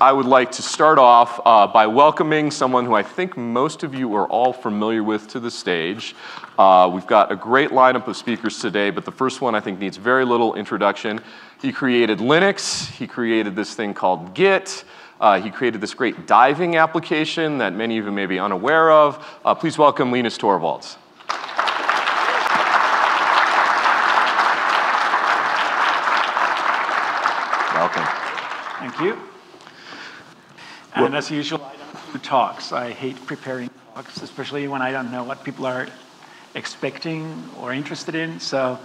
I would like to start off uh, by welcoming someone who I think most of you are all familiar with to the stage. Uh, we've got a great lineup of speakers today, but the first one I think needs very little introduction. He created Linux, he created this thing called Git, uh, he created this great diving application that many of you may be unaware of. Uh, please welcome Linus Torvalds. Welcome. Thank you. And as usual, I don't do talks. I hate preparing talks, especially when I don't know what people are expecting or interested in. So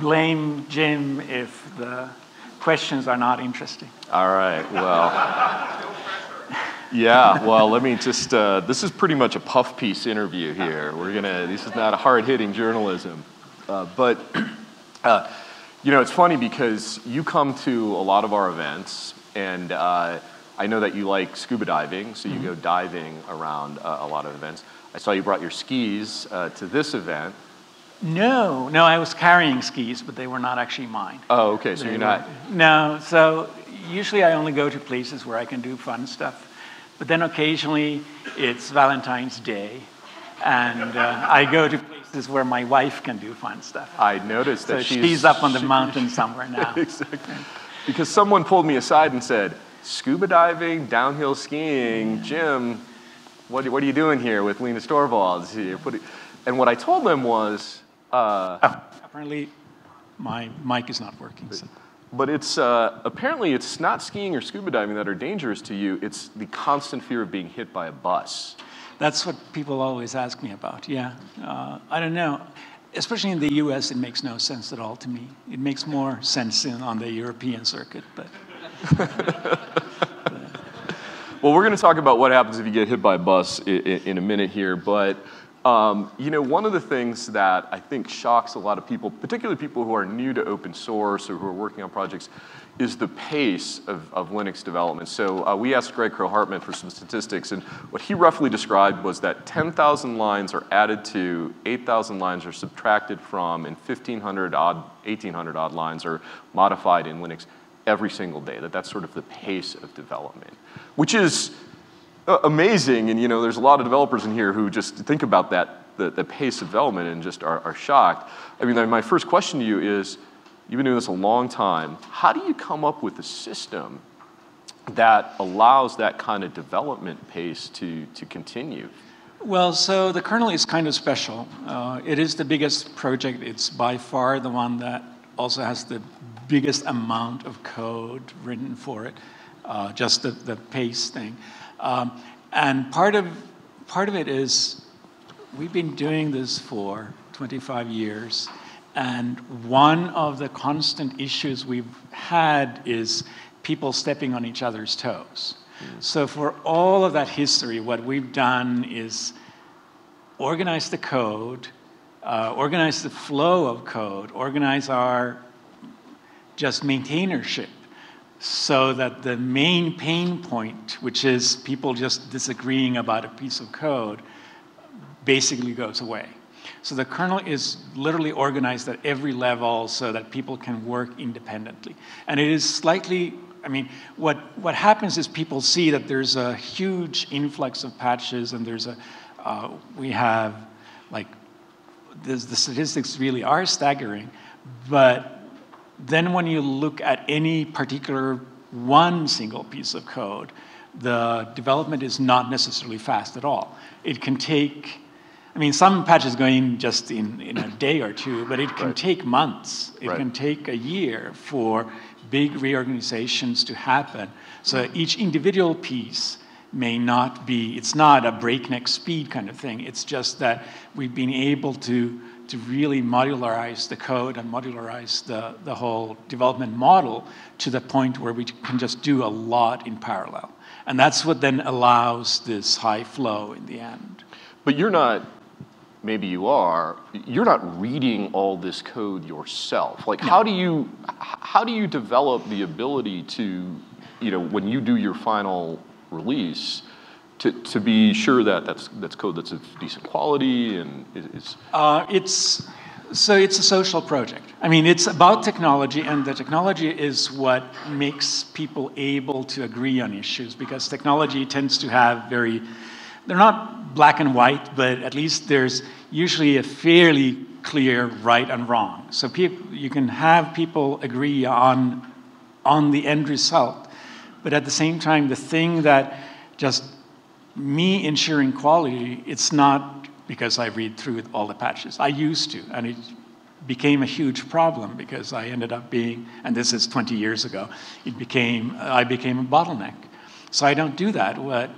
blame Jim if the questions are not interesting. All right, well. Yeah, well, let me just, uh, this is pretty much a puff piece interview here. We're gonna, this is not a hard hitting journalism. Uh, but, uh, you know, it's funny because you come to a lot of our events and uh, I know that you like scuba diving, so you mm-hmm. go diving around uh, a lot of events. I saw you brought your skis uh, to this event. No, no, I was carrying skis, but they were not actually mine. Oh, okay, so they you're were, not. No, so usually I only go to places where I can do fun stuff. But then occasionally it's Valentine's Day, and uh, I go to places where my wife can do fun stuff. I noticed that so she's, up on the mountain somewhere now. exactly. Because someone pulled me aside and said, scuba diving, downhill skiing, Jim, what, what are you doing here with Linus Torvalds? And what I told them was. Uh, oh, apparently, my mic is not working. So. But it's uh, apparently it's not skiing or scuba diving that are dangerous to you. It's the constant fear of being hit by a bus. That's what people always ask me about. Yeah, uh, I don't know. Especially in the U.S., it makes no sense at all to me. It makes more sense in, on the European circuit, but. well, we're going to talk about what happens if you get hit by a bus in, in a minute here, but um, you know, one of the things that I think shocks a lot of people, particularly people who are new to open source or who are working on projects, is the pace of, of Linux development. So uh, we asked Greg Kroah-Hartman for some statistics, and what he roughly described was that 10,000 lines are added to, 8,000 lines are subtracted from, and 1,500 odd, 1,800 odd lines are modified in Linux every single day, that that's sort of the pace of development, which is uh, amazing. And you know, there's a lot of developers in here who just think about that, the, the pace of development and just are, are shocked. I mean, my first question to you is, you've been doing this a long time. How do you come up with a system that allows that kind of development pace to, to continue? Well, so the kernel is kind of special. Uh, it is the biggest project. It's by far the one that also has the biggest amount of code written for it, uh, just the, the pace thing. Um, and part of, part of it is we've been doing this for 25 years, and one of the constant issues we've had is people stepping on each other's toes. Mm. So, for all of that history, what we've done is organize the code, uh, organize the flow of code, organize our just maintainership so that the main pain point, which is people just disagreeing about a piece of code, basically goes away. So the kernel is literally organized at every level so that people can work independently. And it is slightly, I mean, what, what happens is people see that there's a huge influx of patches and there's a, uh, we have like, the statistics really are staggering, but then when you look at any particular one single piece of code, the development is not necessarily fast at all. It can take, I mean, some patches going just in, in a day or two, but it can right. take months. It right. can take a year for big reorganizations to happen. So each individual piece may not be, it's not a breakneck speed kind of thing. It's just that we've been able to to really modularize the code and modularize the, the whole development model to the point where we can just do a lot in parallel. And that's what then allows this high flow in the end. But you're not, maybe you are, you're not reading all this code yourself. Like no. how do you, how do you develop the ability to, you know, when you do your final release, to, to be sure that that's, that's code that's of decent quality and is? Uh, it's, So it's a social project. I mean, it's about technology, and the technology is what makes people able to agree on issues because technology tends to have very, they're not black and white, but at least there's usually a fairly clear right and wrong. So you can have people agree on, on the end result, but at the same time, the thing that just me ensuring quality, it's not because I read through all the patches. I used to, and it became a huge problem because I ended up being, and this is 20 years ago, it became, I became a bottleneck. So I don't do that. What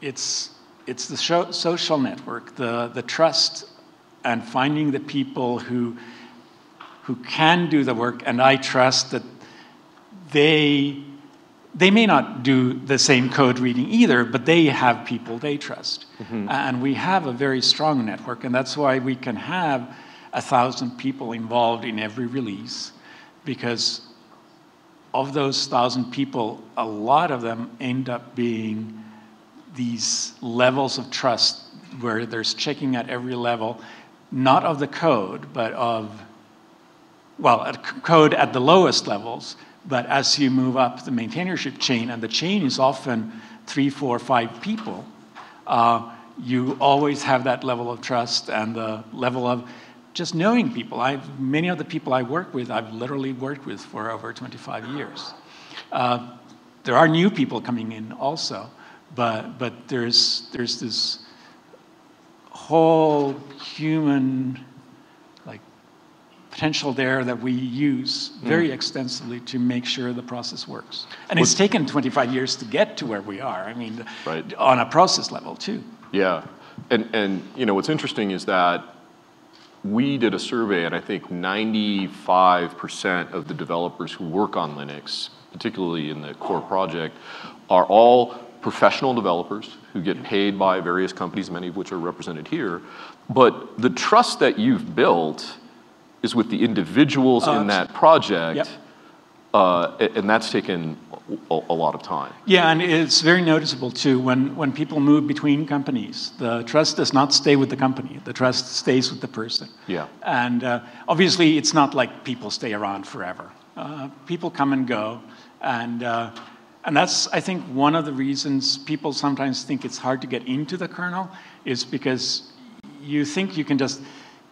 it's, it's the show, social network, the, the trust, and finding the people who, who can do the work, and I trust that they they may not do the same code reading either, but they have people they trust. Mm-hmm. And we have a very strong network, and that's why we can have a thousand people involved in every release, because of those thousand people, a lot of them end up being these levels of trust where there's checking at every level, not of the code, but of, well, code at the lowest levels but as you move up the maintainership chain, and the chain is often three, four, five people, uh, you always have that level of trust and the level of just knowing people. I've, many of the people I work with, I've literally worked with for over 25 years. Uh, there are new people coming in also, but, but there's, there's this whole human potential there that we use very mm. extensively to make sure the process works. And it's taken 25 years to get to where we are. I mean, right. on a process level too. Yeah, and and you know what's interesting is that we did a survey, and I think 95% of the developers who work on Linux, particularly in the core project, are all professional developers who get paid by various companies, many of which are represented here. But the trust that you've built is with the individuals uh, in that project, yep. uh, and that's taken a, a, lot of time. Yeah, and it's very noticeable too when, when people move between companies. The trust does not stay with the company, the trust stays with the person. Yeah. And uh, obviously, it's not like people stay around forever. Uh, people come and go, and uh, and that's, I think, one of the reasons people sometimes think it's hard to get into the kernel is because you think you can just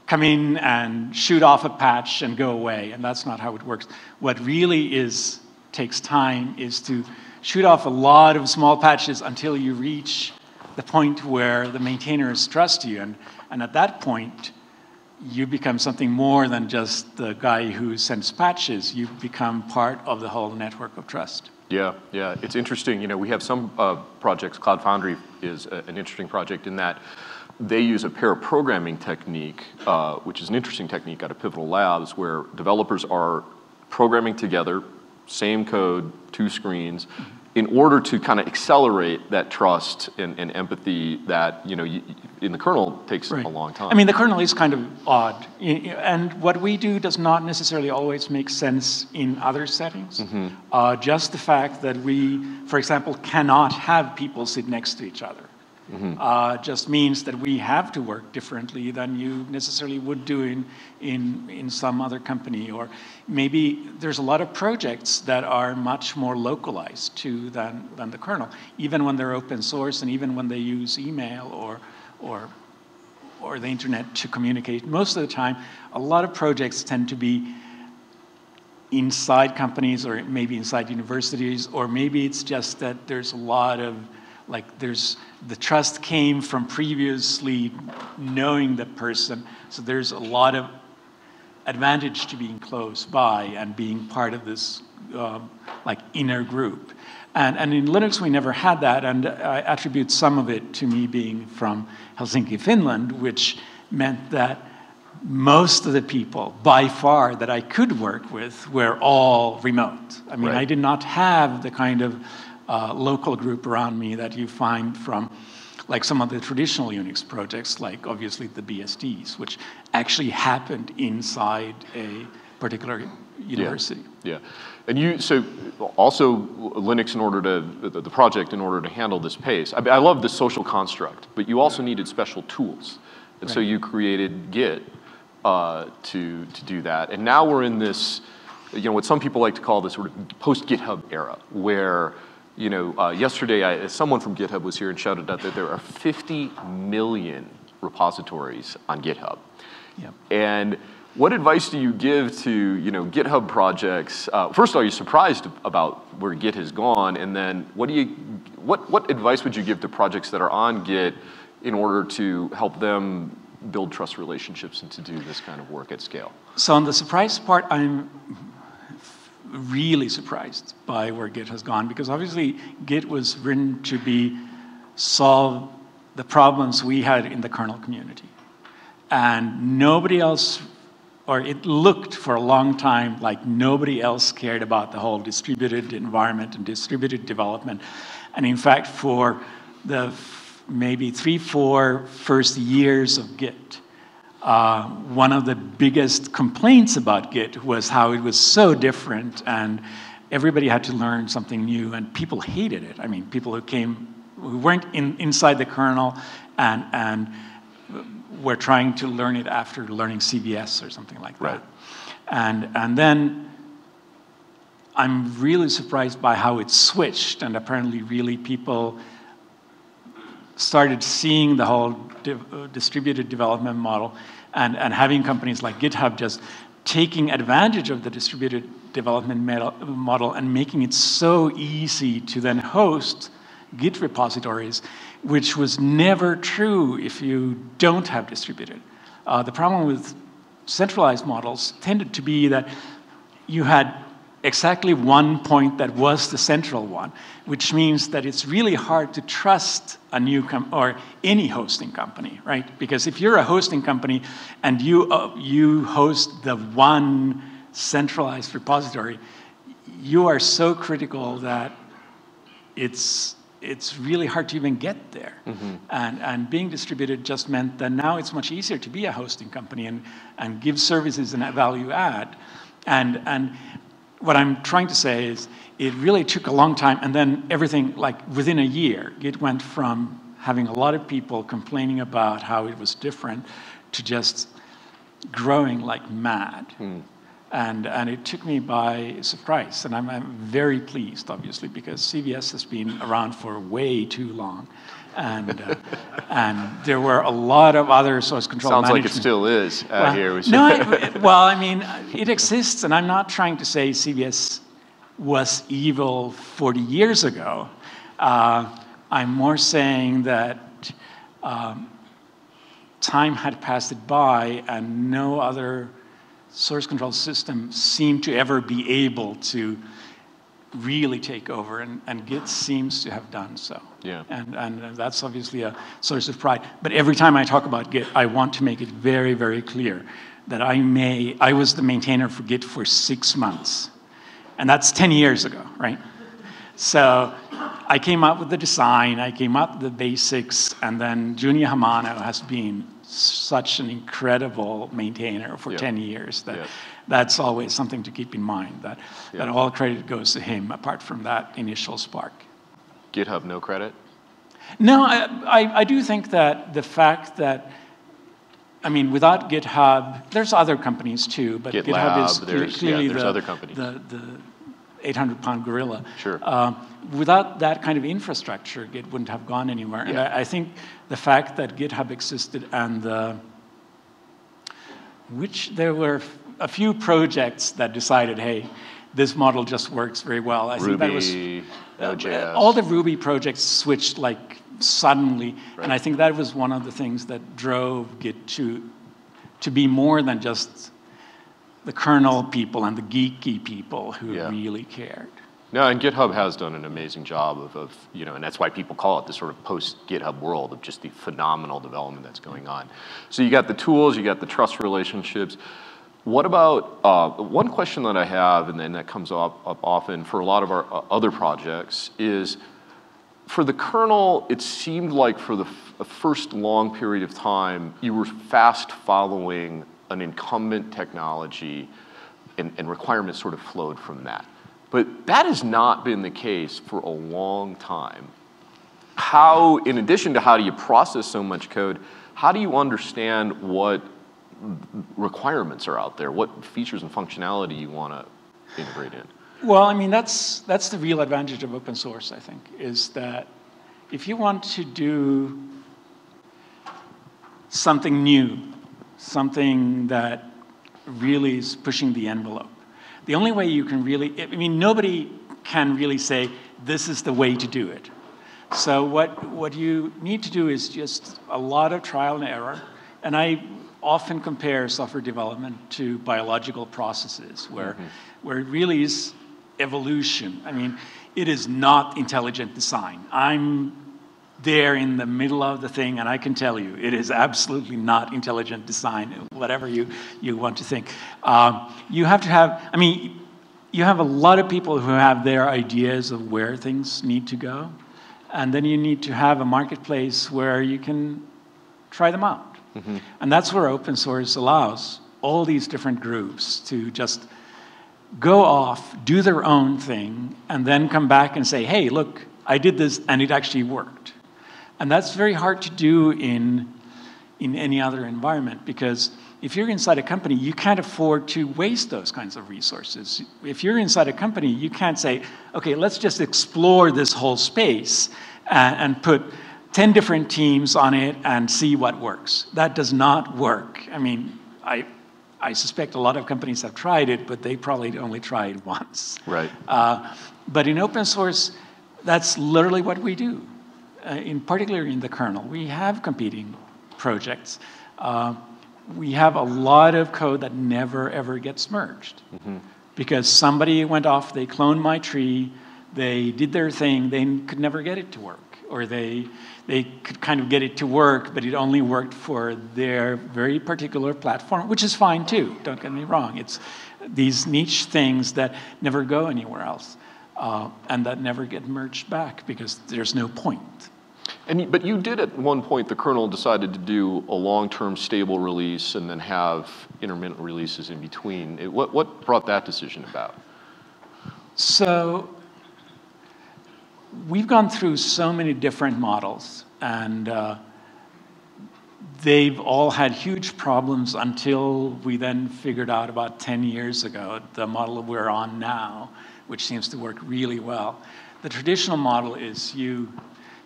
come in and shoot off a patch and go away, and that's not how it works. What really is takes time is to shoot off a lot of small patches until you reach the point where the maintainers trust you, and, and at that point, you become something more than just the guy who sends patches. You become part of the whole network of trust. Yeah, yeah, it's interesting. You know, we have some uh, projects. Cloud Foundry is a, an interesting project in that they use a pair programming technique, uh, which is an interesting technique out of Pivotal Labs, where developers are programming together, same code, two screens, in order to kind of accelerate that trust and, and, empathy that you know you, in the kernel takes right. a long time. I mean, the kernel is kind of odd, and what we do does not necessarily always make sense in other settings. Mm-hmm. Uh, just the fact that we, for example, cannot have people sit next to each other mm-hmm. uh, just means that we have to work differently than you necessarily would do in, in, in some other company. Or maybe there's a lot of projects that are much more localized to than, than the kernel, even when they're open source and even when they use email or, or, or the internet to communicate. Most of the time, a lot of projects tend to be inside companies or maybe inside universities, or maybe it's just that there's a lot of like there's the trust came from previously knowing the person so there's a lot of advantage to being close by and being part of this um, like inner group and, and in linux we never had that and i attribute some of it to me being from helsinki finland which meant that most of the people by far that i could work with were all remote i mean right. i did not have the kind of uh, local group around me that you find from like some of the traditional Unix projects, like obviously the BSDs, which actually happened inside a particular university. Yeah, yeah. and you so also Linux in order to the, project in order to handle this pace. I, I love the social construct, but you also needed special tools, and right. so you created Git uh, to, to do that. And now we're in this, you know, what some people like to call the sort of post-GitHub era, where, you know, uh, yesterday I, someone from GitHub was here and shouted out that there are 50 million repositories on GitHub. Yep. And what advice do you give to you know GitHub projects? Uh, first of all, are you surprised about where Git has gone? And then what do you what what advice would you give to projects that are on Git in order to help them build trust relationships and to do this kind of work at scale? So on the surprise part, I'm really surprised by where Git has gone because obviously Git was written to be solve the problems we had in the kernel community. And nobody else or it looked for a long time like nobody else cared about the whole distributed environment and distributed development. And in fact, for the maybe three, four first years of Git, uh, one of the biggest complaints about Git was how it was so different and everybody had to learn something new and people hated it. I mean, people who came, who weren't in, inside the kernel and, and were trying to learn it after learning CVS or something like that. Right. And, and then I'm really surprised by how it switched, and apparently, really, people started seeing the whole uh, distributed development model and, and having companies like GitHub just taking advantage of the distributed development model and making it so easy to then host Git repositories which was never true if you don't have distributed. Uh, the problem with centralized models tended to be that you had exactly one point that was the central one, which means that it's really hard to trust a new or any hosting company, right? Because if you're a hosting company and you uh, you host the one centralized repository, you are so critical that it's it's really hard to even get there. Mm-hmm. And, and being distributed just meant that now it's much easier to be a hosting company and, and give services and value add. And, and what I'm trying to say is it really took a long time, and then everything, like within a year, it went from having a lot of people complaining about how it was different to just growing like mad. Mm. And, and it took me by surprise. And I'm, I'm, very pleased, obviously, because CVS has been around for way too long. And, uh, and there were a lot of other source control Sounds like it still is well, here. no, it, well, I mean, it exists, and I'm not trying to say CVS was evil 40 years ago. Uh, I'm more saying that um, time had passed it by and no other source control system seemed to ever be able to really take over, and, and Git seems to have done so. Yeah. And, and that's obviously a source of pride. But every time I talk about Git, I want to make it very, very clear that I may, I was the maintainer for Git for six months. And that's 10 years ago, right? So I came up with the design, I came up with the basics, and then Junio Hamano has been such an incredible maintainer for 10 years that that's always something to keep in mind that, that all credit goes to him apart from that initial spark. GitHub, no credit? No, I, I, I do think that the fact that I mean, without GitHub, there's other companies too, but GitLab, GitHub is there's, clearly yeah, there's the, other companies. the, the 800 pound gorilla. Sure. Uh, without that kind of infrastructure, Git wouldn't have gone anywhere. And I, I, think the fact that GitHub existed and the, which there were a few projects that decided, hey, this model just works very well. I Ruby, think that was Node.js. all the Ruby projects switched like suddenly, right. and I think that was one of the things that drove Git to to be more than just the kernel people and the geeky people who yeah. really cared. No, and GitHub has done an amazing job of, of, you know, and that's why people call it the sort of post-GitHub world of just the phenomenal development that's going on. So you got the tools, you got the trust relationships. What about, uh, one question that I have, and then that comes up, up often for a lot of our uh, other projects, is for the kernel, it seemed like for the first long period of time, you were fast following an incumbent technology and, and requirements sort of flowed from that. But that has not been the case for a long time. How, in addition to how do you process so much code, how do you understand what requirements are out there? What features and functionality you want to integrate in? Well, I mean, that's, that's the real advantage of open source, I think, is that if you want to do something new, something that really is pushing the envelope, the only way you can really, I mean, nobody can really say, this is the way to do it. So what, what you need to do is just a lot of trial and error. And I often compare software development to biological processes where, mm-hmm. where it really is evolution. I mean, it is not intelligent design. I'm there in the middle of the thing, and I can tell you, it is absolutely not intelligent design, whatever you, you want to think. Um, you have to have, I mean, you have a lot of people who have their ideas of where things need to go, and then you need to have a marketplace where you can try them out. Mm-hmm. And that's where open source allows all these different groups to just go off, do their own thing, and then come back and say, hey, look, I did this and it actually worked. And that's very hard to do in, in any other environment because if you're inside a company, you can't afford to waste those kinds of resources. If you're inside a company, you can't say, okay, let's just explore this whole space and, and put 10 different teams on it and see what works. That does not work. I mean, I, I suspect a lot of companies have tried it, but they probably only tried once. Right. Uh, but in open source, that's literally what we do. Uh, in particular in the kernel, we have competing projects. Uh, we have a lot of code that never ever gets merged mm-hmm. because somebody went off, they cloned my tree, they did their thing, they could never get it to work, or they they could kind of get it to work, but it only worked for their very particular platform, which is fine too. Don't get me wrong. It's these niche things that never go anywhere else, uh, and that never get merged back because there's no point. And, but you did at one point, the kernel decided to do a long-term stable release and then have intermittent releases in between. It, what, what brought that decision about? So we've gone through so many different models, and uh, they've all had huge problems until we then figured out about 10 years ago the model we're on now, which seems to work really well. The traditional model is you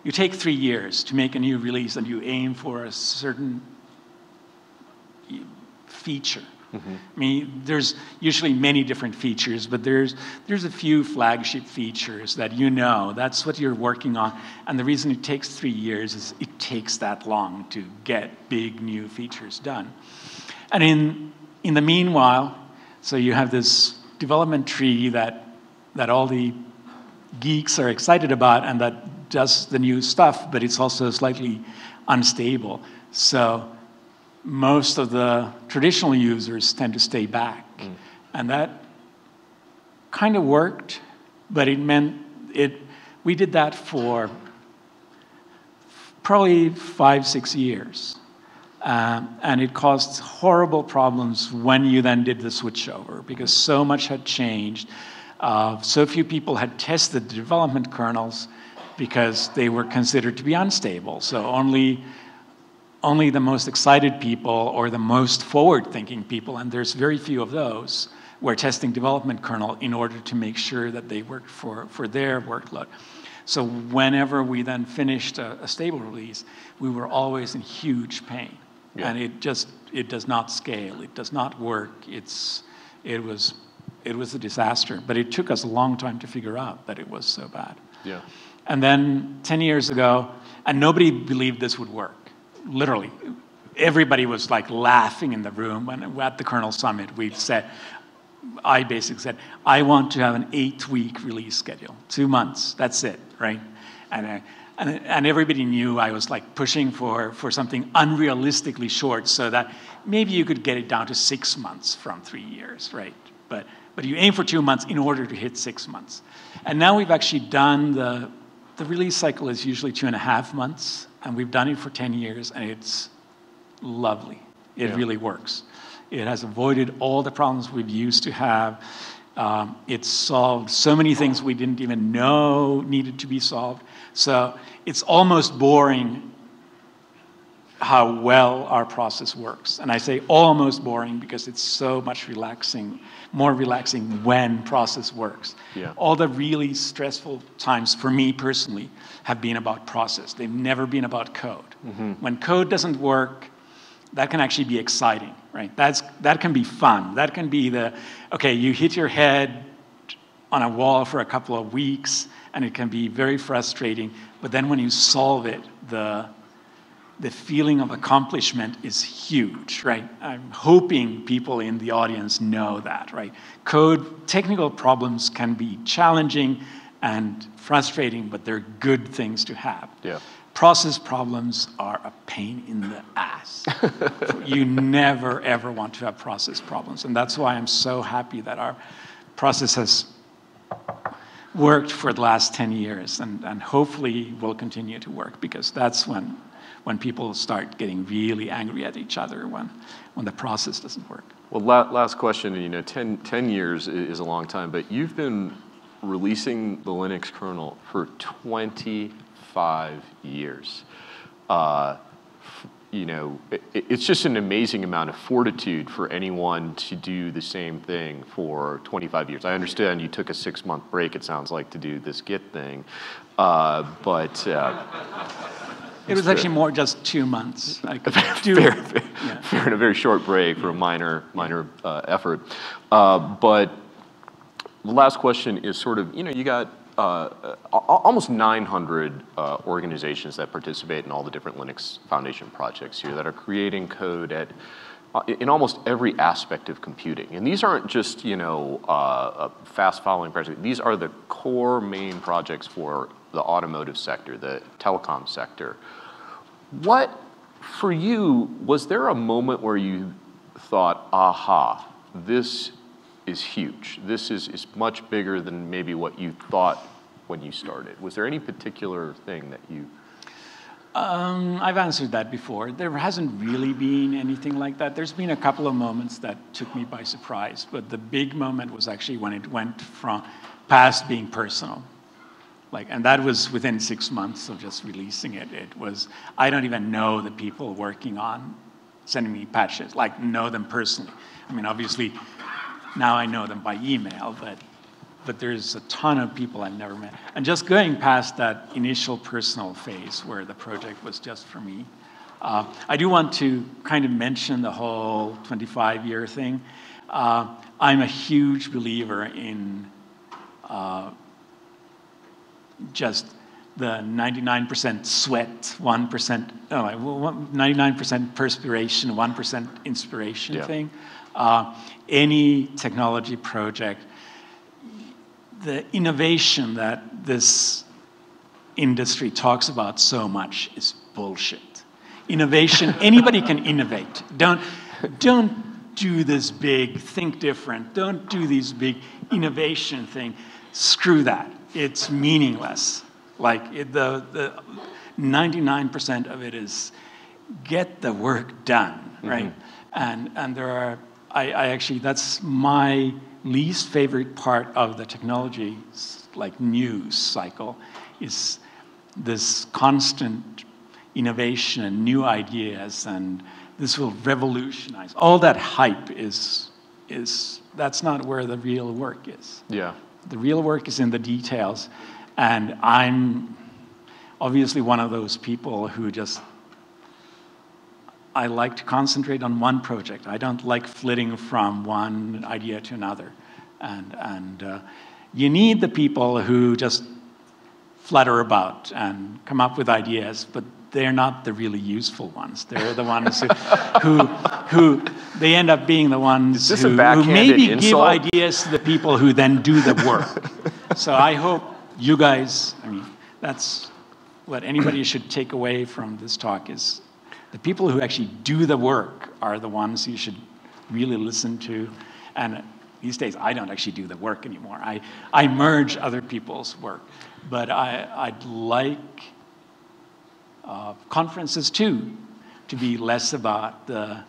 you take three years to make a new release and you aim for a certain feature. Mm-hmm. I mean, there's usually many different features, but there's, there's a few flagship features that you know, that's what you're working on. And the reason it takes three years is it takes that long to get big new features done. And in, in the meanwhile, so you have this development tree that, that all the geeks are excited about and that does the new stuff, but it's also slightly unstable. So most of the traditional users tend to stay back. Mm. And that kind of worked, but it meant it, we did that for probably five, six years. Um, and it caused horrible problems when you then did the switchover because so much had changed. Uh, so few people had tested the development kernels because they were considered to be unstable. So only, only the most excited people or the most forward-thinking people, and there's very few of those, were testing development kernel in order to make sure that they worked for, for their workload. So whenever we then finished a, a stable release, we were always in huge pain. Yeah. And it just, it does not scale. It does not work. It's, it was, it was a disaster. But it took us a long time to figure out that it was so bad. Yeah. And then 10 years ago, and nobody believed this would work, literally. Everybody was like laughing in the room when at the Kernel Summit we said, I basically said, I want to have an eight week release schedule, two months, that's it, right? And, uh, and, and everybody knew I was like pushing for, for something unrealistically short so that maybe you could get it down to six months from three years, right? But, but you aim for two months in order to hit six months. And now we've actually done the the release cycle is usually two and a half months, and we've done it for 10 years, and it's lovely. It yeah. really works. It has avoided all the problems we've used to have. Um, it's solved so many things we didn't even know needed to be solved. So it's almost boring how well our process works. And I say almost boring because it's so much relaxing, more relaxing when process works. Yeah. All the really stressful times for me personally have been about process. They've never been about code. Mm-hmm. When code doesn't work, that can actually be exciting, right? That's, that can be fun. That can be the, okay, you hit your head on a wall for a couple of weeks and it can be very frustrating, but then when you solve it, the, the feeling of accomplishment is huge, right? I'm hoping people in the audience know that, right? Code, technical problems can be challenging and frustrating, but they're good things to have. Yeah. Process problems are a pain in the ass. you never, ever want to have process problems. And that's why I'm so happy that our process has worked for the last 10 years and, and hopefully will continue to work because that's when, when people start getting really angry at each other when, when the process doesn't work. Well, la- last question. You know, 10, 10 years is a long time, but you've been releasing the Linux kernel for 25 years. Uh, you know, i- i- it's just an amazing amount of fortitude for anyone to do the same thing for 25 years. I understand you took a six-month break. It sounds like to do this Git thing, uh, but. Uh, It was actually more just two months. I could do fair, Yeah. fair and a very short break for a minor, minor uh, effort. Uh, but the last question is sort of, you know, you got uh, uh, almost 900 uh, organizations that participate in all the different Linux Foundation projects here that are creating code at uh, in almost every aspect of computing. And these aren't just, you know, uh, uh, fast following projects. These are the core main projects for the automotive sector, the telecom sector. What, for you, was there a moment where you thought, aha, this is huge. This is, is much bigger than maybe what you thought when you started. Was there any particular thing that you, Um, I've answered that before. There hasn't really been anything like that. There's been a couple of moments that took me by surprise, but the big moment was actually when it went from past being personal. Like, and that was within six months of just releasing it. It was, I don't even know the people working on sending me patches, like know them personally. I mean, obviously, now I know them by email, but but there's a ton of people I've never met. And just going past that initial personal phase where the project was just for me, uh, I do want to kind of mention the whole 25 year thing. Uh, I'm a huge believer in uh, just the 99% sweat, 1%, oh, well, 99% perspiration, 1% inspiration Yeah. thing. Uh, any technology project the innovation that this industry talks about so much is bullshit. Innovation, anybody can innovate. Don't, don't do this big, think different. Don't do these big innovation thing. Screw that. It's meaningless. Like it, the, the 99% of it is get the work done, mm-hmm. right? And, and there are, I, I actually, that's my least favorite part of the technology like news cycle is this constant innovation and new ideas and this will revolutionize all that hype is is that's not where the real work is yeah, the real work is in the details and i'm obviously one of those people who just I like to concentrate on one project. I don't like flitting from one idea to another. And, and uh, you need the people who just flutter about and come up with ideas, but they're not the really useful ones. They're the ones who, who, who they end up being the ones who, who maybe give ideas to the people who then do the work. so I hope you guys, I mean, that's what anybody should take away from this talk is the people who actually do the work are the ones you should really listen to. And these days, I don't actually do the work anymore. I, I merge other people's work. But I, I'd like uh, conferences too to be less about the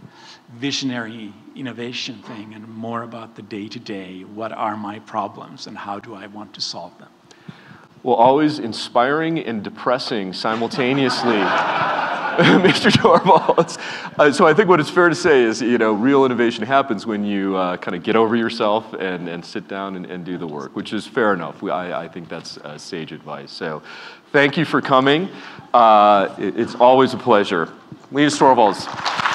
visionary innovation thing and more about the day to day. What are my problems and how do I want to solve them? well, always inspiring and depressing simultaneously. Mr. Torvalds. Uh, so I think what it's fair to say is, you know, real innovation happens when you uh, kind of get over yourself and, and sit down and, and do the work, which is fair enough. We, I, I think that's uh, sage advice. So thank you for coming. Uh, it, it's always a pleasure. Linus Torvalds.